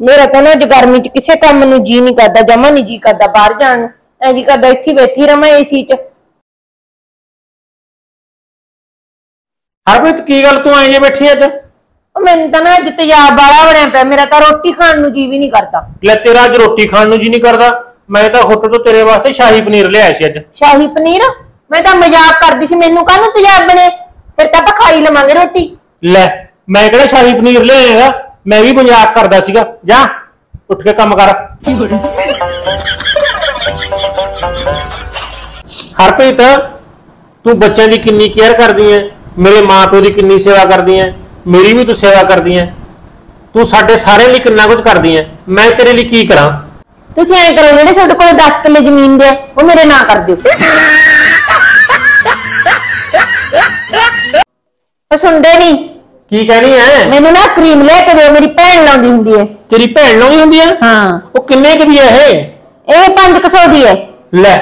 ਮੇਰਾ ਤਾਂ ਨਾ ਅੱਜ ਗਰਮੀ 'ਚ ਕਿਸੇ ਕੰਮ ਨੂੰ ਜੀ ਨਹੀਂ ਕਰਦਾ ਜਮਾ ਨਹੀਂ ਜੀ ਕਰਦਾ ਬਾਹਰ ਜਾਣ ਨੂੰ। ਐ ਜੀ ਕਰਦਾ ਇੱਥੇ ਹੀ ਬੈਠੀ ਰਵਾਂ ਏਸੀ 'ਚ। ਹਰਪ੍ਰੀਤ ਕੀ ਗੱਲ ਤੂੰ ਐਂ ਜੇ ਬੈਠੀ ਅੱਜ? ਉਹ ਮੈਨੂੰ ਤਾਂ ਨਾ ਅੱਜ ਤੇਜ਼ਾਬ ਵਾਲਾ ਬਣਿਆ ਪਿਆ ਮੇਰਾ ਤਾਂ ਰੋਟੀ ਖਾਣ ਨੂੰ ਜੀ ਵੀ ਨਹੀਂ ਕਰਦਾ। ਲੈ ਤੇਰਾ ਅੱਜ ਰੋਟੀ ਖਾਣ ਨੂੰ ਜੀ ਨਹੀਂ ਕਰਦਾ ਮੈਂ ਤਾਂ ਹੁੱਟ ਤੋਂ ਤੇਰੇ ਵਾਸਤੇ ਸ਼ਾਹੀ ਪਨੀਰ ਲਿਆਇਆ ਸੀ ਅੱਜ। ਸ਼ਾਹੀ ਪਨੀਰ? ਮੈਂ ਤਾਂ ਮਜ਼ਾਕ ਕਰਦੀ ਸੀ ਮੈਨੂੰ ਕਾਹਨੂੰ ਤੇਜ਼ਾਬ ਬਣੇ? ਫਿਰ ਤਾਂ ਆਪਾਂ ਖਾ ਹੀ ਲਵਾਂਗੇ ਰੋਟੀ। ਲੈ ਮੈਂ ਕਿਹੜਾ ਸ਼ਾਹੀ ਪਨੀਰ ਲਿਆਏਗਾ ਮੈਂ ਵੀ ਮਜ਼ਾਕ ਕਰਦਾ ਸੀਗਾ। ਜਾ ਉੱਠ ਕੇ ਕੰਮ ਕਰ। ਹਰਪ੍ਰੀਤ ਤੂੰ ਬੱਚਿਆਂ ਦੀ ਕਿੰਨੀ ਕੇਅਰ ਕਰਦੀ ਐ? ਮੇਰੇ ਮਾਪਿਓ ਦੀ ਕਿੰਨੀ ਸੇਵਾ ਕਰਦੀ ਐ? ਮੇਰੀ ਵੀ ਤੂੰ ਸੇਵਾ ਕਰਦੀ ਐ? ਤੂੰ ਸਾਡੇ ਸਾਰਿਆਂ ਲਈ ਕਿੰਨਾ ਕੁਝ ਕਰਦੀ ਐ? ਮੈਂ ਤੇਰੇ ਲਈ ਕੀ ਕਰਾਂ? ਤੁਸੀਂ ਐਂ ਕਰੋ ਜਿਹੜੇ ਤੁਹਾਡੇ ਕੋਲ 10 ਕਿੱਲੇ ਜ਼ਮੀਨ ਦੇ ਆ, ਉਹ ਮੇਰੇ ਨਾਂ ਕਰ ਦਿਓ। ਉਹ ਸੁਣਦੇ ਨਹੀਂ। ਕੀ ਕਹਿਣੀ ਐ ਮੈਨੂੰ ਨਾ ਕਰੀਮ ਲੈ ਕੇ ਦਿਓ ਮੇਰੀ ਭੈਣ ਲਾਉਂਦੀ ਹੁੰਦੀ ਹੈ। ਤੇਰੀ ਭੈਣ ਲਾਉਣੀ ਹੁੰਦੀ ਐ ਹਾਂ। ਉਹ ਕਿੰਨੇ ਕੁ ਦੀ ਐ ਇਹ? ਇਹ 500 ਦੀ ਹੈ। ਲੈ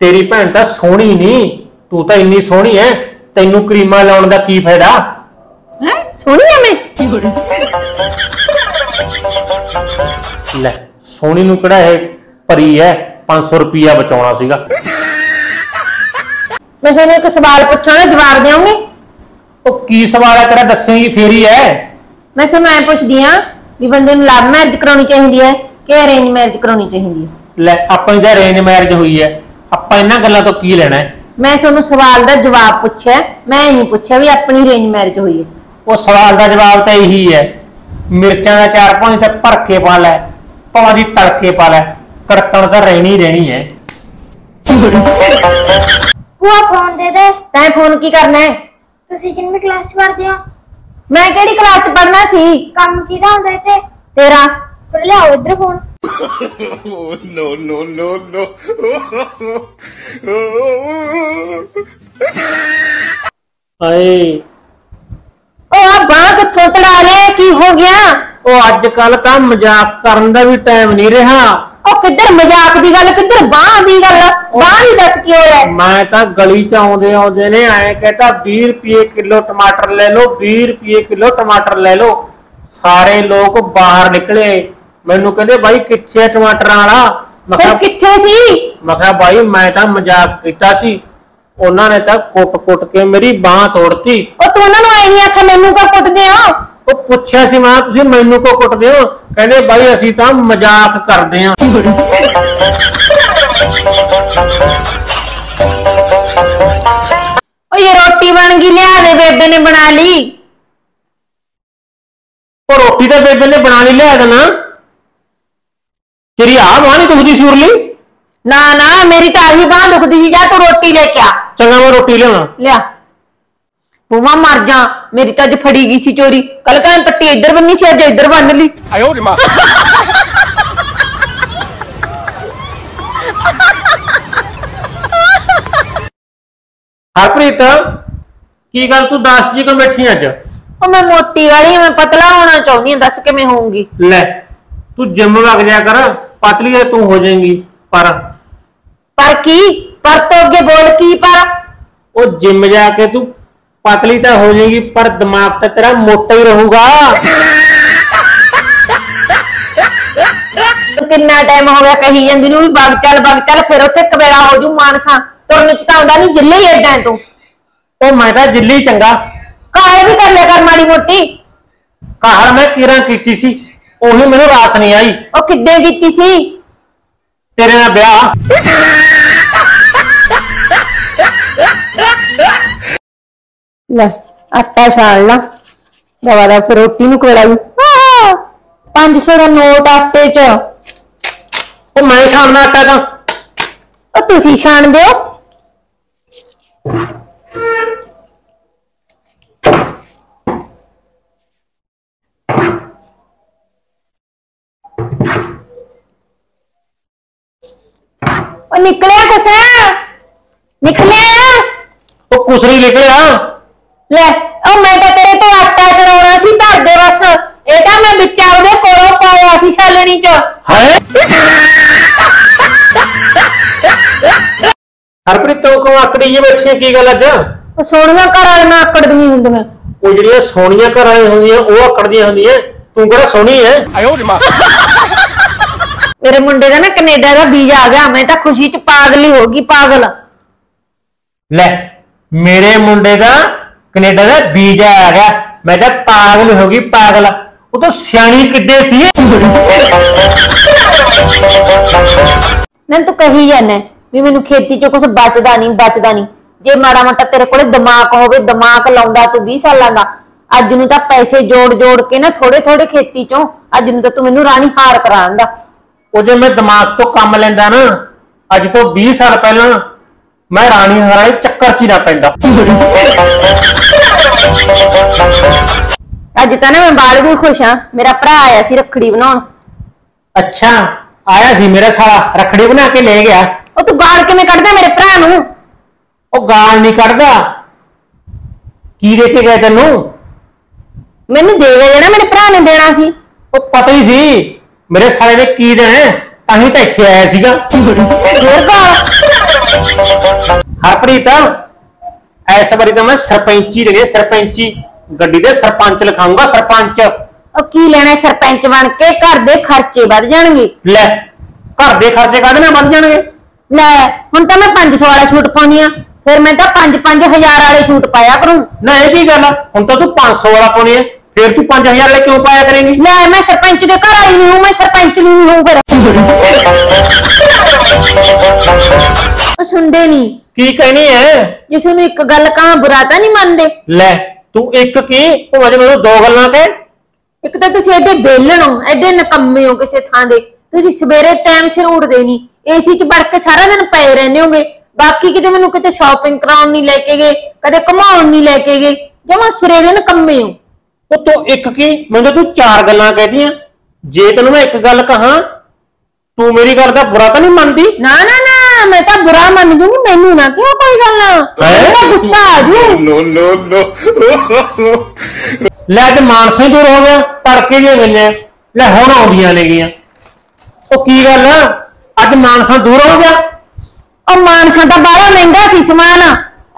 ਤੇਰੀ ਭੈਣ ਤਾਂ ਸੋਹਣੀ ਨਹੀਂ ਤੂੰ ਤਾਂ ਇੰਨੀ ਸੋਹਣੀ ਐ ਤੈਨੂੰ ਕਰੀਮਾਂ ਲਾਉਣ ਦਾ ਕੀ ਫਾਇਦਾ? ਹੈ? ਸੋਹਣੀ ਹੈ ਮੈਂ? ਲੈ ਸੋਹਣੀ ਨੂੰ ਕਿਹੜਾ ਇਹ ਪਰੀ ਐ 500 ਰੁਪਿਆ ਬਚਾਉਣਾ ਸੀਗਾ। ਮੈਂ ਤੁਹਾਨੂੰ ਇੱਕ ਸਵਾਲ ਪੁੱਛਾਂ ਨਾ ਜਵਾਬ ਦਿਓਗੇ? ਉਹ ਕੀ ਸਵਾਲ ਹੈ ਤੇਰਾ ਦੱਸੇਂਗੀ ਫੇਰ ਹੀ ਐ। ਮੈਂ ਤੁਹਾਨੂੰ ਐ ਪੁੱਛਦੀ ਆ ਵੀ ਬੰਦੇ ਨੂੰ ਲਵ ਮੈਰਿਜ ਕਰਾਉਣੀ ਚਾਹੀਦੀ ਹੈ ਕਿ ਅਰੇਂਜ ਮੈਰਿਜ ਕਰਾਉਣੀ ਚਾਹੀਦੀ ਹੈ ਲੈ ਆਪਣੀ ਤਾਂ ਅਰੇਂਜ ਮੈਰਿਜ ਹੋਈ ਐ। ਆਪਾਂ ਇਹਨਾਂ ਗੱਲਾਂ ਤੋਂ ਕੀ ਲੈਣਾ ਹੈ ਮੈਂ ਤੁਹਾਨੂੰ ਸਵਾਲ ਦਾ ਜਵਾਬ ਪੁੱਛਿਆ ਮੈਂ ਇਹ ਨਹੀਂ ਪੁੱਛਿਆ ਵੀ ਆਪਣੀ ਅਰੇਂਜ ਮੈਰਿਜ ਹੋਈ ਹੈ ਉਹ ਸਵਾਲ ਦਾ ਜਵਾਬ ਤਾਂ ਇਹੀ ਹੈ ਮਿਰਚਾਂ ਦਾ ਚਾਰ ਪੰਜ ਤੇ ਭਰ ਕੇ ਪਾ ਲੈ ਭਾਵੇਂ ਦੀ ਤੜਕੇ ਪਾ ਲੈ ਕੜਤਣ ਤਾਂ ਰਹਿਣੀ ਰਹਿਣੀ ਹੈ ਭੂਆ ਫੋਨ ਦੇ ਦੇ। ਤੈਂ ਫੋਨ ਕੀ ਕਰਨਾ ਹੈ ਤੁਸੀਂ ਕਿੰਨੀ ਕਲਾਸ ਚ ਪੜ੍ਹਦੇ ਹੋ? ਮੈਂ ਕਿਹੜੀ ਕਲਾਸ ਚ ਪੜਨਾ ਸੀ? ਕੰਮ ਕਿਹਦਾ ਹੁੰਦਾ ਇੱਥੇ? ਤੇਰਾ। ਪਰ ਲਿਆਓ ਇੱਧਰ phone no, no, no, no. ਆਏ ਉਹ ਆ ਬਾਹ ਕਿੱਥੋਂ ਤੜਾ ਲਿਆ? ਕੀ ਹੋ ਗਿਆ? ਉਹ ਅੱਜ ਕੱਲ ਤਾਂ ਮਜ਼ਾਕ ਕਰਨ ਦਾ ਵੀ ਟਾਈਮ ਨਹੀਂ ਰਿਹਾ। ਉਹ ਕਿੱਧਰ ਮਜ਼ਾਕ ਦੀ ਗੱਲ ਕਿੱਧਰ ਬਾਹ ਦੀ ਗੱਲ? ਬਾਹ ਨਹੀਂ ਦੱਸ ਕੀ ਹੋਇਆ? ਮੈਂ ਤਾਂ ਗਲੀ ਚ ਆਉਂਦੇ ਆਉਂਦੇ ਨੇ ਐ ਕਹਤਾ 20 ਰੁਪਏ ਕਿਲੋ ਟਮਾਟਰ ਲੈ ਲਓ 20 ਰੁਪਏ ਕਿਲੋ ਟਮਾਟਰ ਲੈ ਲਓ। ਸਾਰੇ ਲੋਕ ਬਾਹਰ ਨਿਕਲੇ। ਮੈਨੂੰ ਕਹਿੰਦੇ ਬਾਈ ਕਿੱਥੇ ਹੈ ਟਮਾਟਰਾਂ ਵਾਲਾ? ਮੈਂ ਫਿਰ ਕਿਹਾ ਕਿੱਥੇ ਸੀ? ਮੈਂ ਕਿਹਾ ਬਾਈ ਮੈਂ ਤਾਂ ਮਜ਼ਾਕ ਕੀਤਾ ਸੀ। ਉਹਨਾਂ ਨੇ ਤਾਂ ਕੁੱਟ-ਕੁੱਟ ਕੇ ਮੇਰੀ ਬਾਹ ਤੋੜਤੀ। ਉਹ ਤੂੰ ਉਹਨਾਂ ਨੂੰ ਆਈ ਨਹੀਂ ਆਖਿਆ ਮੈਨੂੰ ਕਾ ਕੁੱਟਦੇ ਹੋ? ਉਹ ਪੁੱਛਿਆ ਸੀ ਮਾਂ ਤੁਸੀਂ ਮੈਨੂੰ ਕੋ ਕੁੱਟਦੇ ਹੋ? ਕਹਿੰਦੇ ਬਾਈ ਅਸੀਂ ਤਾਂ ਮਜ਼ਾਕ ਕਰਦੇ ਆਂ ਉਹ ਇਹ ਰੋਟੀ ਬਣ ਗਈ ਲਿਆ ਦੇ ਬੇਬੇ ਨੇ ਬਣਾ ਲਈ। ਉਹ ਰੋਟੀ ਤਾਂ ਬੇਬੇ ਨੇ ਬਣਾ ਲਈ ਲਿਆ ਦੇਣਾ। ਤੇਰੀ ਆ ਬਾਹ ਨਹੀਂ ਦੁਖਦੀ ਸੂਰ ਲਈ ਨਾ ਨਾ ਮੇਰੀ ਤਾਂ ਆਹੀ ਬਾਹ ਦੁਖਦੀ ਸੀ ਜਾ ਤੂੰ ਰੋਟੀ ਲੈ ਕੇ ਆ। ਚੰਗਾ ਮੈਂ ਰੋਟੀ ਲਿਆਉਣਾ। ਲਿਆ। ਬੂਮਾ ਮਰ ਜਾ ਮੇਰੀ ਤਾਂ ਅੱਜ ਫੜੀ ਗਈ ਸੀ ਚੋਰੀ ਕੱਲ ਤਾਂ ਪੱਟੀ ਇੱਧਰ ਬੰਨੀ ਸੀ ਅੱਜ ਇੱਧਰ ਬੰਨ ਲਈ 哎呦我的妈！ ਹਰਪ੍ਰੀਤ ਕੀ ਗੱਲ ਤੂੰ ਦਾਸ ਜੀ ਕੋਲ ਬੈਠੀ ਅੱਜ ਉਹ ਮੈਂ ਮੋਟੀ ਵਾਲੀ ਮੈਂ ਪਤਲਾ ਹੋਣਾ ਚਾਹੁੰਦੀ ਹਾਂ ਦੱਸ ਕਿਵੇਂ ਹੋਊਂਗੀ ਲੈ ਤੂੰ ਜਿੰਮ ਵਗ ਜਾ ਕਰ ਪਤਲੀ ਹੈ ਤੂੰ ਹੋ ਜਾਏਂਗੀ ਪਰ ਪਰ ਕੀ ਪਰ ਤੋਂ ਅੱਗੇ ਬੋਲ ਕੀ ਪਰ ਉਹ ਜਿੰਮ ਜਾ ਕੇ ਤੂੰ ਪਤਲੀ ਤਾਂ ਹੋ ਜਾਏਗੀ ਪਰ ਦਿਮਾਗ ਤਾਂ ਤੇਰਾ ਮੋਟਾ ਹੀ ਰਹੂਗਾ। ਕਿੰਨਾ ਟਾਈਮ ਹੋ ਗਿਆ ਕਹੀ ਜਾਂਦੀ ਨੂੰ ਵੀ ਬਗ ਚੱਲ ਬਗ ਚੱਲ ਫਿਰ ਉੱਥੇ ਕਵੇਲਾ ਹੋ ਜੂ ਮਾਨਸਾ। ਤੁਰਨ ਚ ਤਾਂ ਆਉਂਦਾ ਨਹੀਂ ਜਿੱਲੇ ਹੀ ਏਦਾਂ ਤੂੰ। ਉਹ ਮੈਂ ਤਾਂ ਜਿੱਲੀ ਚੰਗਾ। ਕਾਹਲ ਵੀ ਕਰ ਲਿਆ ਕਰ ਮਾੜੀ ਮੋਟੀ। ਘਰ ਮੈਂ ਕਿਰਾਂ ਕੀਤੀ ਸੀ ਉਹੀ ਮੈਨੂੰ ਰਾਸ ਨਹੀਂ ਆਈ। ਉਹ ਕਿੱਦੇ ਕੀਤੀ ਸੀ? ਤੇਰੇ ਨਾਲ ਵਿਆਹ। ਲੈ ਆਟਾ ਛਾਣ ਲਾ। ਦਵਾ ਦਾ ਫਿਰ ਰੋਟੀ ਨੂੰ ਕੋਲਾ ਵੀ 500 ਦਾ ਨੋਟ ਆਟੇ ਚ। ਉਹ ਮੈਂ ਸ਼ਾਮ ਆਟਾ ਤਾਂ। ਉਹ ਤੁਸੀਂ ਛਾਣ ਦਿਓ ਉਹ ਨਿਕਲਿਆ ਕੁਛ? ਨਿਕਲਿਆ? ਉਹ ਕੁਸਰੀ ਨਿਕਲਿਆ। ਲੈ ਉਹ ਮੈਂ ਤਾਂ ਤੇਰੇ ਤੋਂ ਆਟਾ ਛੜਾਉਣਾ ਸੀ ਧਰ ਦੇ ਬਸ। ਇਹ ਤਾਂ ਮੈਂ ਵਿੱਚ ਉਹਦੇ ਕੋਲੋਂ ਪਾਇਆ ਸੀ ਛਾਲਣੀ ਚ। ਹੈ ਹਰਪ੍ਰੀਤ ਤੂੰ ਕਿਉਂ ਆਕੜੀ ਜੇ ਬੈਠੀ ਕੀ ਗੱਲ ਅੱਜ? ਉਹ ਸੋਹਣੀਆਂ ਘਰ ਵਾਲੀਆਂ ਆਕੜਦੀਆਂ ਹੁੰਦੀਆਂ। ਉਹ ਜਿਹੜੀਆਂ ਸੋਹਣੀਆਂ ਘਰ ਵਾਲੀਆਂ ਹੁੰਦੀਆਂ ਉਹ ਆਕੜਦੀਆਂ ਹੁੰਦੀਆਂ। ਤੂੰ ਕਿਹੜਾ ਸੋਹਣੀ ਐ? ਮੇਰੇ ਮੁੰਡੇ ਦਾ ਨਾ ਕੈਨੇਡਾ ਦਾ ਵੀਜ਼ਾ ਆ ਗਿਆ ਮੈਂ ਤਾਂ ਖੁਸ਼ੀ ਚ ਪਾਗਲ ਹੀ ਹੋ ਗਈ ਪਾਗਲ। ਲੈ ਮੇਰੇ ਮੁੰਡੇ ਦਾ ਕੈਨੇਡਾ ਦਾ ਵੀਜ਼ਾ ਆ ਗਿਆ। ਮੈਂ ਤਾਂ ਪਾਗਲ ਹੋ ਗਈ ਪਾਗਲ। ਉਹ ਤਾਂ ਸਿਆਣੀ ਕਿੱਡੇ ਸੀ। ਮੈਂ ਤੂੰ ਕਹੀ ਜਾਂਦਾ ਵੀ ਮੈਨੂੰ ਖੇਤੀ ਚੋਂ ਕੁਝ ਬਚਦਾ ਨਹੀਂ ਬਚਦਾ ਨਹੀਂ। ਜੇ ਮਾੜਾ ਮੋਟਾ ਤੇਰੇ ਕੋਲੇ ਦਿਮਾਗ ਹੋਵੇ ਦਿਮਾਗ ਲਾਉਂਦਾ ਤੂੰ 20 ਸਾਲਾਂ ਦਾ। ਅੱਜ ਨੂੰ ਤਾਂ ਪੈਸੇ ਜੋੜ ਜੋੜ ਕੇ ਨਾ ਥੋੜੇ ਥੋੜੇ ਖੇਤੀ ਚੋਂ ਅੱਜ ਨੂੰ ਤਾਂ ਤੂੰ ਮੈਨੂੰ ਰਾਣੀ ਹਾਰ ਕਰਾਉਂਦਾ ਉਹ ਜੇ ਮੈਂ ਦਿਮਾਗ ਤੋਂ ਕੰਮ ਲੈਂਦਾ ਨਾ ਅੱਜ ਤੋਂ 20 ਸਾਲ ਪਹਿਲਾਂ ਮੈਂ ਰਾਣੀ ਹਰਾਏ ਚੱਕਰ 'ਚ ਹੀ ਨਾ ਪੈਂਦਾ। ਅੱਜ ਤਾਂ ਨਾ ਮੈਂ ਬਾਲ ਵੀ ਖੁਸ਼ ਹਾਂ। ਮੇਰਾ ਭਰਾ ਆਇਆ ਸੀ ਰੱਖੜੀ ਬਣਾਉਣ। ਅੱਛਾ ਆਇਆ ਸੀ ਮੇਰਾ ਸਾਲਾ ਰਖੜੀ ਬਣਾ ਕੇ ਲੈ ਗਿਆ। ਉਹ ਤੂੰ ਗਾਲ ਕਿਵੇਂ ਕੱਢਦਾ ਮੇਰੇ ਭਰਾ ਨੂੰ? ਉਹ ਗਾਲ ਨਹੀਂ ਕੱਢਦਾ। ਕੀ ਦੇ ਕੇ ਗਿਆ ਤੈਨੂੰ? ਮੈਨੂੰ ਦੇ ਦੇ ਜਿਹੜਾ ਮੇਰੇ ਭਰਾ ਨੇ ਦੇਣਾ ਸੀ। ਉਹ ਪਤਾ ਹੀ ਸੀ ਮੇਰੇ ਸਾਲੇ ਨੇ ਕੀ ਦੇਣਾ ਹੈ, ਤਾਂ ਹੀ ਤਾਂ ਇੱਥੇ ਆਇਆ ਸੀਗਾ। ਹੋਰ ਗਾਲ ਹਰਪ੍ਰੀਤ ਐਸ ਵਾਰੀ ਤਾਂ ਮੈਂ ਸਰਪੰਚੀ ਲਗੇ ਸਰਪੰਚੀ ਗੱਡੀ ਦੇ ਸਰਪੰਚ ਲਿਖਾਉਂਗਾ ਸਰਪੰਚ। ਉਹ ਕੀ ਲੈਣਾ ਸਰਪੰਚ ਬਣ ਕੇ? ਘਰ ਦੇ ਖਰਚੇ ਵੱਧ ਜਾਣਗੇ। ਲੈ ਘਰ ਦੇ ਖਰਚੇ ਕਾਹਦੇ ਨਾਲ ਵੱਧ ਜਾਣਗੇ। ਲੈ ਹੁਣ ਤਾਂ ਮੈਂ 500 ਵਾਲਾ ਛੂਟ ਪਾਉਣੀ ਆ। ਫਿਰ ਮੈਂ ਤਾਂ 5-5000 ਵਾਲੇ ਛੂਟ ਪਾਇਆ ਕਰੂੰ। ਨਾ ਇਹ ਕੀ ਗੱਲ ਆ? ਹੁਣ ਤਾਂ ਤੂੰ 500 ਵਾਲਾ ਪਾਉਣੀ ਹੈ ਫਿਰ ਤੂੰ 5000 ਵਾਲੇ ਕਿਉਂ ਪਾਇਆ ਕਰੇਂਗੀ? ਲੈ ਮੈਂ ਸਰਪੰਚ ਦੇ ਘਰ ਆਈ ਨਹੀਂ ਹੂੰ ਮੈਂ ਸਰਪੰਚ ਨਹੀਂ ਹੂੰ ਫਿਰ। ਉਹ ਸੁਣਦੇ ਨਹੀਂ। ਕੀ ਕਹਿਣੀ ਹੈ ਜੇ ਤੁਹਾਨੂੰ ਇੱਕ ਗੱਲ ਕਹਾਂ ਬੁਰਾ ਤਾਂ ਨਹੀਂ ਮੰਨਦੇ? ਲੈ ਤੂੰ ਇੱਕ ਕੀ? ਉਹ ਅਜੇ ਮੈਨੂੰ ਦੋ ਗੱਲਾਂ ਕਹਿ। ਇੱਕ ਤਾਂ ਤੁਸੀਂ ਐਡੇ ਬੇਲਣ ਹੋ ਐਡੇ ਨਕੰਮੇ ਹੋ ਕਿਸੇ ਥਾਂ ਦੇ। ਤੁਸੀਂ ਸਵੇਰੇ ਟਾਈਮ ਸਿਰ ਉੱਠਦੇ ਨਹੀਂ। ਏਸੀ 'ਚ ਵੜ ਕੇ ਸਾਰਾ ਦਿਨ ਪਏ ਰਹਿੰਦੇ ਹੋਗੇ। ਬਾਕੀ ਕਿਤੇ ਮੈਨੂੰ ਕਿਤੇ ਸ਼ਾਪਿੰਗ ਕਰਾਉਣ ਨਹੀਂ ਲੈ ਕੇ ਗਏ ਕਦੇ ਘੁਮਾਉਣ ਨਹੀਂ ਲੈ ਕੇ ਗਏ। ਜਮਾ ਸਿਰੇ ਦੇ ਨਕੰਮੇ ਹੋ। ਉਹ ਤੂੰ ਇੱਕ ਕੀ? ਮੈਨੂੰ ਤਾਂ ਤੂੰ ਚਾਰ ਗੱਲਾਂ ਕਹਿਤੀਆਂ। ਜੇ ਤੈਨੂੰ ਮੈਂ ਇੱਕ ਗੱਲ ਕਹਾਂ ਤੂੰ ਮੇਰੀ ਗੱਲ ਦਾ ਬੁਰਾ ਤਾਂ ਨਹੀਂ ਮੰਨਦੀ? ਨਾ ਨਾ ਨਾ ਮੈਂ ਤਾਂ ਬੁਰਾ ਮੰਨ ਜੂਗੀ ਮੈਨੂੰ ਨਾ ਕਿਉਂ ਕੋਈ ਗੱਲ? ਮੇਰਾ ਗੁੱਸਾ ਆ ਜੂ। No, no, no. ਲੈ ਅੱਜ ਮਾਨਸਾ ਦੂਰ ਹੋ ਗਿਆ ਤੜਕੇ ਦੀਆਂ ਗਈਆਂ ਲੈ ਹੁਣ ਆਉਂਦੀਆਂ ਨੇ ਗੀਆਂ ਉਹ ਕੀ ਗੱਲ? ਆ? ਅੱਜ ਮਾਨਸਾ ਦੂਰ ਹੋ ਗਿਆ? ਉਹ ਮਾਨਸਾ ਤਾਂ ਬਾਹਲਾ ਮਹਿੰਗਾ ਸੀ ਸਮਾਨ।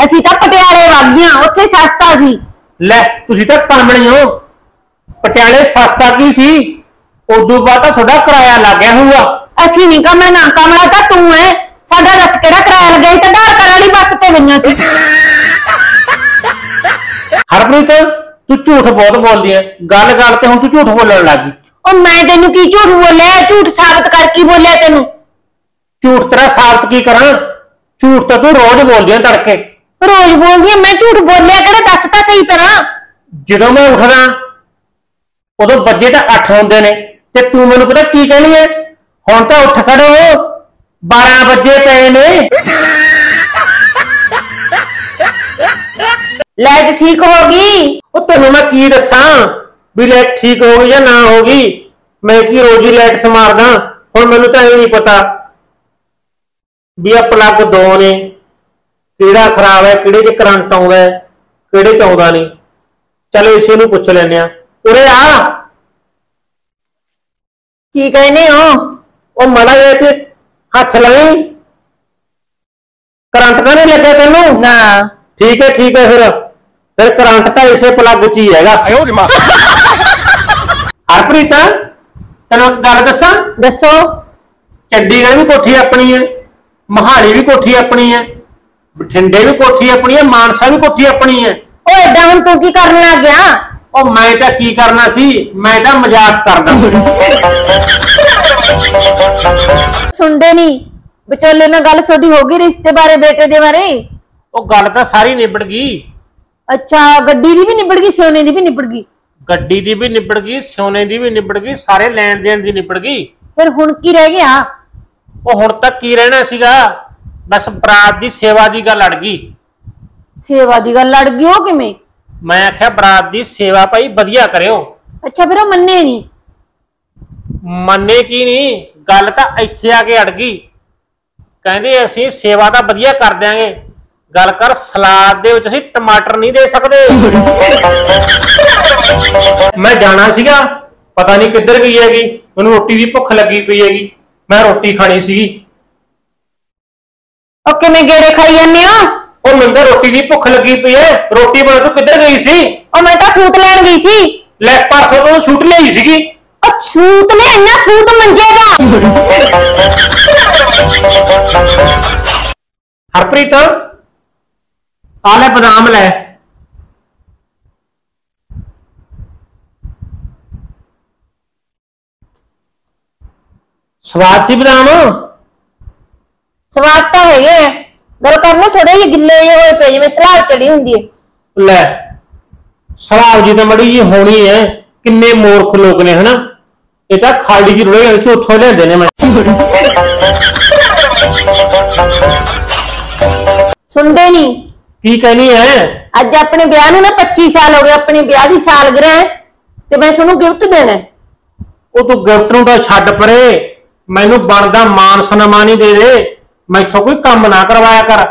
ਅਸੀਂ ਤਾਂ ਪਟਿਆਲੇ ਵਗ ਗਈਆਂ ਉੱਥੇ ਸਸਤਾ ਸੀ। ਲੈ ਤੁਸੀਂ ਤਾਂ ਕਮਣੀ ਹੋ। ਪਟਿਆਲੇ ਸਸਤਾ ਕੀ ਸੀ? ਉਦੋਂ ਬਾਅਦ ਤਾਂ ਤੁਹਾਡਾ ਕਿਰਾਇਆ ਲੱਗ ਗਿਆ ਹੋਊਗਾ। ਅਸੀਂ ਨਹੀਂ ਕਮਣਾ ਕਮਲਾ ਤਾਂ ਤੂੰ ਐ। ਸਾਡਾ ਰਸ ਕਿਹੜਾ ਕਿਰਾਇਆ ਲੱਗਿਆ ਸੀ? ਤਾਂ ਧਾਰ ਕਰ ਵਾਲੀ ਬੱਸ ਤੇ ਗਈਆਂ ਸੀ। ਹਰਪ੍ਰੀਤ ਤੂੰ ਝੂਠ ਬਹੁਤ ਬੋਲਦੀ ਐ। ਗੱਲ ਗੱਲ ਤੇ ਹੁਣ ਤੂੰ ਝੂਠ ਬੋਲਣ ਲੱਗ ਗਈ। ਉਹ ਮੈਂ ਤੈਨੂੰ ਕੀ ਝੂਠ ਬੋਲਿਆ? ਝੂਠ ਸਾਬਤ ਕਰ ਕੀ ਬੋਲਿਆ ਤੈਨੂੰ? ਝੂਠ ਤੇਰਾ ਸਾਬਤ ਕੀ ਕਰਾਂ? ਝੂਠ ਤਾਂ ਤੂੰ ਰੋਜ਼ ਬੋਲਦੀ ਐ ਤੜਕੇ। ਰੋਜ਼ ਬੋਲਦੀ ਆਂ, ਮੈਂ ਝੂਠ ਬੋਲਿਆ ਕਿਹੜਾ? ਦੱਸ ਤਾਂ ਸਹੀ ਤਰ੍ਹਾਂ। ਜਦੋਂ ਮੈਂ ਉੱਠਦਾ ਉਦੋਂ ਵੱਜੇ ਤਾਂ 8 ਹੁੰਦੇ ਨੇ। ਤੇ ਤੂੰ ਮੈਨੂੰ ਪਤਾ ਕੀ ਕਹਿਣੀ ਐ? ਹੁਣ ਤਾਂ ਉੱਠ ਖੜੋ। 12 ਵਜੇ ਪਏ ਨੇ। ਲਾਈਟ ਠੀਕ ਹੋ ਗਈ? ਉਹ ਤੈਨੂੰ ਮੈਂ ਕੀ ਦੱਸਾਂ? ਵੀ ਲਾਈਟ ਠੀਕ ਹੋ ਗਈ ਜਾਂ ਨਾ ਹੋ ਗਈ? ਮੈਂ ਕੀ ਰੋਜ਼ ਹੀ ਲਾਈਟ ਸਮਾਰਦਾ? ਹੁਣ ਮੈਨੂੰ ਤਾਂ ਇਹ ਨਹੀਂ ਪਤਾ ਵੀ ਆ ਪਲੱਗ ਦੋ ਨੇ। ਕਿਹੜਾ ਖਰਾਬ ਹੈ ਕਿਹੜੇ 'ਚ ਕਰੰਟ ਆਉਂਦਾ ਹੈ ਕਿਹੜੇ 'ਚ ਆਉਂਦਾ ਨਹੀਂ। ਚਲੋ ਇਸੇ ਨੂੰ ਪੁੱਛ ਲੈਨੇ ਆ ਉਰੇ ਆ। ਕੀ ਕਹਿੰਦੇ ਹੋ? ਉਹ ਮੜਾ ਜੇ ਤੇ ਹੱਥ ਲਾਈ। ਕਰੰਟ ਤਾਂ ਨਹੀਂ ਲੱਗਿਆ ਤੈਨੂੰ? ਨਾ। ਠੀਕ ਹੈ ਠੀਕ ਹੈ ਫਿਰ। ਫਿਰ ਕਰੰਟ ਤਾਂ ਇਸੇ ਪਲੱਗ 'ਚ ਹੀ ਹੈਗਾ। ਹਰਪ੍ਰੀਤ ਤੈਨੂੰ ਇੱਕ ਗੱਲ ਦੱਸਾਂ? ਦੱਸੋ। ਚੰਡੀਗੜ੍ਹ ਵੀ ਕੋਠੀ ਆਪਣੀ ਹੈ ਮਹਾਲੀ ਵੀ ਕੋਠੀ ਆਪਣੀ ਹੈ ਬਠਿੰਡੇ ਵੀ ਕੋਠੀ ਆਪਣੀ ਹੈ ਮਾਨਸਾ ਵੀ ਕੋਠੀ ਆਪਣੀ ਹੈ। ਉਹ ਏਦਾਂ ਹੁਣ ਤੂੰ ਕੀ ਕਰਨ ਲੱਗ ਗਿਆ? ਉਹ ਮੈਂ ਤਾਂ ਕੀ ਕਰਨਾ ਸੀ? ਮੈਂ ਤਾਂ ਮਜ਼ਾਕ ਕਰਦਾ। ਸੁਣਦੇ ਨਹੀਂ। ਵਿਚੋਲੇ ਨਾਲ ਗੱਲ ਛੋਟੀ ਹੋ ਗਈ ਰਿਸ਼ਤੇ ਬਾਰੇ ਬੇਟੇ ਦੇ ਬਾਰੇ? ਉਹ ਗੱਲ ਤਾਂ ਸਾਰੀ ਨਿਬੜ ਗਈ। ਅੱਛਾ ਗੱਡੀ ਦੀ ਵੀ ਨਿਬੜ ਗਈ ਸੋਨੇ ਦੀ ਵੀ ਨਿਬੜ ਗਈ? ਗੱਡੀ ਦੀ ਵੀ ਨਿਬੜ ਗਈ ਸੋਨੇ ਦੀ ਵੀ ਨਿਬੜ ਗਈ ਸਾਰੇ ਲੈਣ ਦੇਣ ਦੀ ਨਿਬੜ ਗਈ। ਫਿਰ ਹੁਣ ਕੀ ਰਹਿ ਗਿਆ? ਉਹ ਹੁਣ ਤੱਕ ਕੀ ਰਹਿਣਾ ਸੀਗਾ? ਬਸ ਬਰਾਤ ਦੀ ਸੇਵਾ ਦੀ ਗੱਲ ਅੜ ਗਈ। ਸੇਵਾ ਦੀ ਗੱਲ ਲੜ ਗਈ ਉਹ ਕਿਵੇਂ? ਮੈਂ ਆਖਿਆ ਬਰਾਤ ਦੀ ਸੇਵਾ ਭਾਈ ਵਧੀਆ ਕਰਿਓ। ਅੱਛਾ ਫਿਰ ਉਹ ਮੰਨੇ ਨਹੀਂ। ਮੰਨੇ ਕੀ ਨਹੀਂ ਗੱਲ ਤਾਂ ਇੱਥੇ ਆ ਕੇ ਅੜ ਗਈ। ਕਹਿੰਦੇ ਅਸੀਂ ਸੇਵਾ ਤਾਂ ਵਧੀਆ ਕਰ ਦਿਆਂਗੇ। ਗੱਲ ਕਰ ਸਲਾਦ ਦੇ ਵਿੱਚ ਅਸੀਂ ਟਮਾਟਰ ਨਹੀਂ ਦੇ ਸਕਦੇ। ਮੈਂ ਜਾਣਾ ਸੀਗਾ ਪਤਾ ਨਹੀਂ ਕਿੱਧਰ ਗਈ ਹੈਗੀ। ਮੈਨੂੰ ਰੋਟੀ ਦੀ ਭੁੱਖ ਲੱਗੀ ਪਈ ਹੈਗੀ। ਮੈਂ ਰੋਟੀ ਖਾਣੀ ਸੀਗੀ। ਉਹ ਕਿਵੇਂ ਗੇੜੇ ਖਾਈ ਜਾਂਦੇ ਹੋ? ਉਹ ਮੈਨੂੰ ਤਾਂ ਰੋਟੀ ਦੀ ਭੁੱਖ ਲੱਗੀ ਪਈ ਹੈ। ਰੋਟੀ ਬਣਾ ਤੂੰ ਕਿੱਧਰ ਗਈ ਸੀ? ਉਹ ਮੈਂ ਤਾਂ ਸੂਟ ਲੈਣ ਗਈ ਸੀ। ਲੈ ਪਰਸੋਂ ਤੋਂ ਛੁੱਟ ਲਈ ਸੀਗੀ। ਛੂਤ ਨੇ ਇੰਨਾ ਛੂਤ ਮੰਜੇ ਦਾ। ਹਰਪ੍ਰੀਤ ਆ ਲੈ ਬਦਾਮ ਲੈ। ਸਵਾਦ ਸੀ ਬਦਾਮ? ਸਵਾਦ ਤਾਂ ਹੈਗੇ ਆ। ਗੱਲ ਕਰਨਾ ਥੋੜੇ ਜਿਹੇ ਗਿੱਲੇ ਜਿਹੇ ਹੋਏ ਪਏ ਜਿਵੇਂ ਸਲਾਬ ਚੜੀ ਹੁੰਦੀ ਹੈ ਲੈ ਸਲਾਬ ਜੀ ਤਾਂ ਮੜੀ ਜੀ ਹੋਣੀ ਹੈ ਕਿੰਨੇ ਮੂਰਖ ਲੋਕ ਨੇ ਹਨਾ? ਇਹ ਤਾਂ ਖਾਲੀ ਜੀ ਰੁੜੇ ਹੋਏ ਸੀ ਉੱਥੋਂ ਲੈਂਦੇ ਨੇ ਮੈਂ। ਸੁਣਦੇ ਨਹੀਂ ਕੀ ਕਹਿਣੀ ਹੈ ਅੱਜ ਆਪਣੇ ਵਿਆਹ ਨੂੰ ਨਾ 25 ਸਾਲ ਹੋ ਗਏ ਆਪਣੇ ਵਿਆਹ ਦੀ ਸਾਲਗਿਰਹ ਹੈ ਤੇ ਮੈਂ ਤੁਹਾਨੂੰ ਗਿਫਟ ਦੇਣਾ ਹੈ। ਉਹ ਤੂੰ ਗਿਫਟ ਨੂੰ ਤਾਂ ਛੱਡ ਪਰੇ। ਮੈਨੂੰ ਬਣਦਾ ਮਾਨ ਸਨਮਾਨ ਹੀ ਦੇ ਦੇ। ਮੈਥੋਂ ਕੋਈ ਕੰਮ ਨਾ ਕਰਵਾਇਆ ਕਰ।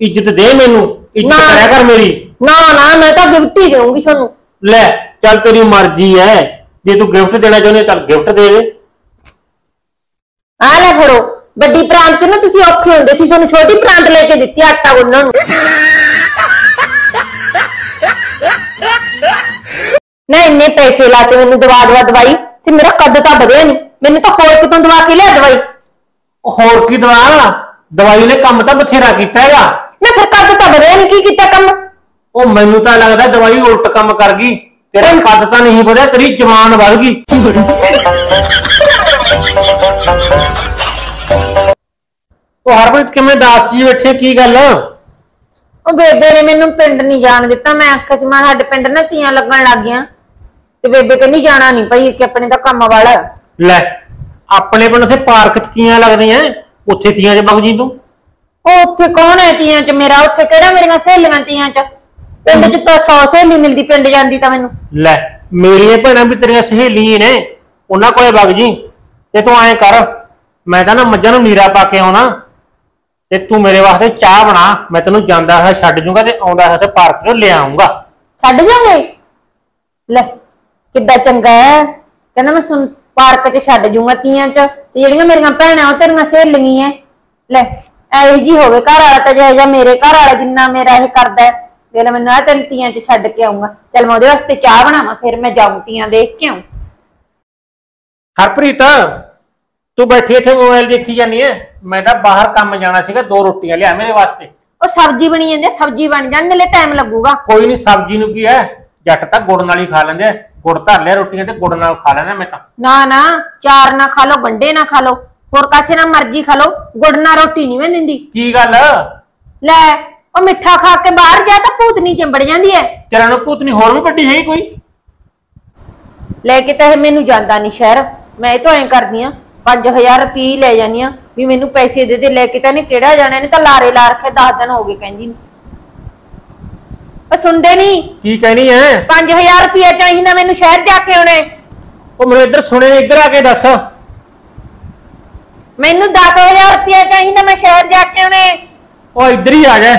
ਇੱਜ਼ਤ ਦੇ ਮੈਨੂੰ। ਇੱਜ਼ਤ ਨਾ। ਕਰਿਆ ਕਰ ਮੇਰੀ। ਨਾ ਨਾ ਮੈਂ ਤਾਂ ਗਿਫਟ ਹੀ ਦੇਵਾਂਗੀ ਤੁਹਾਨੂੰ। ਲੈ ਚੱਲ ਤੇਰੀ ਮਰਜ਼ੀ ਹੈ ਜੇ ਤੂੰ ਗਿਫਟ ਦੇਣਾ ਚਾਹੁੰਦੀ ਤਾਂ ਗਿਫਟ ਦੇ ਦੇ। ਆ ਲੈ ਫੜੋ। ਵੱਡੀ ਪ੍ਰਾਂਤ ਚ ਨਾ ਤੁਸੀਂ ਔਖੇ ਹੁੰਦੇ ਸੀ ਤੁਹਾਨੂੰ ਛੋਟੀ ਪ੍ਰਾਂਤ ਲੈ ਕੇ ਦਿੱਤੀ ਆਟਾ ਗੁੰਨਣ ਨੂੰ। ਨਾ ਇੰਨੇ ਪੈਸੇ ਲਾਤੇ ਮੈਨੂੰ ਦਵਾ ਦਵਾ ਦਵਾਈ ਤੇ ਮੇਰਾ ਕੱਦ ਤਾਂ ਵਧਿਆ ਨਹੀਂ ਮੈਨੂੰ ਤਾਂ ਹੋਰ ਕਿਤੋਂ ਦਵਾ ਕੇ ਲਿਆ ਦਵਾਈ? ਉਹ ਹੋਰ ਕੀ ਦਵਾ? ਦਵਾਈ ਨੇ ਕੰਮ ਤਾਂ ਬਥੇਰਾ ਕੀਤਾ ਹੈਗਾ। ਨਾ ਫਿਰ ਕੱਦ ਤਾਂ ਵਧਿਆ ਨਹੀਂ ਕੀ ਕੀਤਾ ਕੰਮ? ਉਹ ਮੈਨੂੰ ਤਾਂ ਲੱਗਦਾ ਦਵਾਈ ਉਲਟ ਕੰਮ ਕਰ ਗਈ। ਤੇਰਾ ਕੱਦ ਤਾਂ ਨਹੀਂ ਵਧਿਆ ਤੇਰੀ ਜਵਾਨ ਵੱਧ ਗਈ। ਉਹ ਹਰਪ੍ਰੀਤ ਕਿਵੇਂ ਦਾਸ ਜੀ ਬੈਠੇ ਕੀ ਗੱਲ? ਉਹ ਬੇਬੇ ਨੇ ਮੈਨੂੰ ਪਿੰਡ ਨਹੀਂ ਜਾਣ ਦਿੱਤਾ ਮੈਂ ਆਖਿਆ ਸੀ ਮੈਂ ਸਾਡੇ ਪਿੰਡ ਨਾ ਤੀਆਂ ਲੱਗਣ ਲੱਗ ਗਈਆਂ। ਤੇ ਬੇਬੇ ਕਹਿੰਦੀ ਜਾਣਾ ਨਹੀਂ ਭਾਈ ਕਿ ਆਪਣੇ ਤਾਂ ਕੰਮ ਵਾਲਾ। ਲੈ ਆਪਣੇ ਪਿੰਡ ਉੱਥੇ ਪਾਰਕ ਚ ਤੀਆਂ ਲੱਗਦੀਆਂ ਉੱਥੇ ਤੀਆਂ ਚ ਬਗ ਜੀ ਤੂੰ। ਉਹ ਉੱਥੇ ਕੌਣ ਹੈ ਤੀਆਂ ਚ? ਮੇਰਾ ਉੱਥੇ ਕਿਹੜਾ ਮੇਰੀਆਂ ਸਹੇਲੀਆਂ ਤੀਆਂ ਚ? ਪਿੰਡ ਚ ਤਾਂ 100 ਸਹੇਲੀ ਮਿਲਦੀ ਪਿੰਡ ਜਾਂਦੀ ਤਾਂ ਮੈਨੂੰ। ਲੈ ਮੇਰੀਆਂ ਭੈਣਾਂ ਵੀ ਤੇਰੀਆਂ ਸਹੇਲੀਆਂ ਨੇ। ਉਹਨਾਂ ਕੋਲੇ ਵਗ ਜੀ ਤੇ ਤੂੰ ਐਂ ਕਰ ਮੈਂ ਤਾਂ ਨਾ ਮੱਝਾਂ ਨੂੰ ਨੀਰਾ ਪਾ ਕੇ ਆਉਣਾ ਤੇ ਤੂੰ ਮੇਰੇ ਵਾਸਤੇ ਚਾਹ ਬਣਾ ਮੈਂ ਤੈਨੂੰ ਜਾਂਦਾ ਹੈ ਛੱਡ ਜੂੰਗਾ ਤੇ ਆਉਂਦਾ ਹੈ ਤੇ ਪਾਰਕ ਤੋਂ ਲੈ ਆਉਂਗਾ ਛੱਡ ਜਾਓਗੇ? ਲੈ ਕਿੱਡਾ ਚੰਗਾ ਹੈ। ਕਹਿੰਦਾ ਮੈਂ ਸੁਣ ਪਾਰਕ ਚ ਛੱਡ ਜੂੰਗਾ ਤੀਆਂ ਚ ਤੇ ਜਿਹੜੀਆਂ ਮੇਰੀਆਂ ਭੈਣਾਂ ਉਹ ਤੇਰੀਆਂ ਸਹੇਲੀਆਂ ਐ। ਲੈ ਐ ਜੀ ਹੋਵੇ ਘਰ ਵਾਲਾ ਤਾਂ ਜਿਹੋ ਜਿਹਾ ਮੇਰੇ ਘਰ ਵਾਲਾ ਜਿੰਨਾ ਮੇਰਾ ਇਹ ਕਰਦਾ ਹੈ। ਵੇਖ ਲੈ ਮੈਨੂੰ ਆ ਤੈਨੂੰ ਤੀਆਂ ਚ ਛੱਡ ਕੇ ਆਉਂਗਾ ਚੱਲ ਮੈਂ ਉਹਦੇ ਵਾਸਤੇ ਚਾਹ ਬਣਾਵਾਂ ਫਿਰ ਮੈਂ ਤੀਆਂ ਦੇਖ ਕੇ ਆਉਂ ਹਰਪ੍ਰੀਤ ਤੂੰ ਬੈਠੀ ਇੱਥੇ ਮੋਬਾਈਲ ਦੇਖੀ ਜਾਨੀ ਐ? ਮੈਂ ਤਾਂ ਬਾਹਰ ਕੰਮ ਜਾਣਾ ਸੀਗਾ ਦੋ ਰੋਟੀਆਂ ਲਿਆ ਮੇਰੇ ਵਾਸਤੇ। ਉਹ ਸਬਜ਼ੀ ਬਣੀ ਜਾਂਦੀ ਹੈ, ਸਬਜ਼ੀ ਬਣ ਜਾਣ ਲਈ ਟਾਈਮ ਲੱਗੂਗਾ। ਕੋਈ ਨਹੀਂ ਸਬਜ਼ੀ ਨੂੰ ਕੀ ਐ? ਜੱਟ ਤਾਂ ਗੁੜ ਨਾਲ ਹੀ ਖਾ ਲੈਂਦੇ ਆ ਗੁੜ ਧਰ ਲਿਆ ਰੋਟੀਆਂ ਤੇ ਗੁੜ ਨਾਲ ਖਾ ਲੈਣਾ ਮੈਂ ਤਾਂ। ਨਾ ਨਾ ਚਾਰ ਨਾ ਖਾ ਲੋ ਗੰਡੇ ਨਾ ਖਾ ਲੋ ਹੋਰ ਕਾਸੇ ਨਾਲ ਮਰਜ਼ੀ ਖਾ ਲੋ ਗੁੜ ਨਾਲ ਰੋਟੀ ਨਹੀਂ ਮੈਂ ਦਿੰਦੀ। ਕੀ ਗੱਲ? ਲੈ ਉਹ ਮਿੱਠਾ ਖਾ ਕੇ ਬਾਹਰ ਜਾ ਤਾਂ ਭੂਤਨੀ ਚਿੰਬੜ ਜਾਂਦੀ ਐ। ਤੇਰਾ ਨੂੰ ਪੁੱਤਨੀ ਹੋਰ ਵੀ ਵੱਡੀ ਹੈ ਕੋਈ? ਲੈ ਕੇ ਤਾਂ ਇਹ ਮੈਨੂੰ ਜਾਂਦਾ ਨਹੀਂ ਸ਼ਹਿਰ। ਮੈਂ ਇਹ ਤੋਂ ਐਂ ਕਰਦੀ ਆ 5000 ਰੁਪਏ ਲੈ ਜਾਨੀ ਆ ਵੀ ਮੈਨੂੰ ਪੈਸੇ ਦੇ ਦੇ ਲੈ ਕੇ ਤਾਂ ਨੇ ਕਿਹੜਾ ਜਾਣਾ ਇਹਨੇ ਤਾਂ ਲਾਰੇ ਲਾ ਰੱਖੇ 10 ਦਿਨ ਹੋ ਗਏ ਕਹਿੰਦੀ ਨੂੰ। ਉਹ ਸੁਣਦੇ ਨਹੀਂ ਕੀ ਕਹਿਣੀ ਐ? 5000 ਰੁਪਏ ਚਾਹੀਦਾ ਮੈਨੂੰ ਸ਼ਹਿਰ ਜਾ ਕੇ ਆਉਣੇ। ਉਹ ਮੈਨੂੰ ਇੱਧਰ ਸੁਣੇ ਨੇ ਇੱਧਰ ਆ ਕੇ ਦੱਸ। ਮੈਨੂੰ 10000 ਰੁਪਏ ਚਾਹੀਦਾ ਮੈਂ ਸ਼ਹਿਰ ਜਾ ਕੇ ਆਉਣੇ। ਉਹ ਇੱਧਰ ਹੀ ਆ ਜਾ।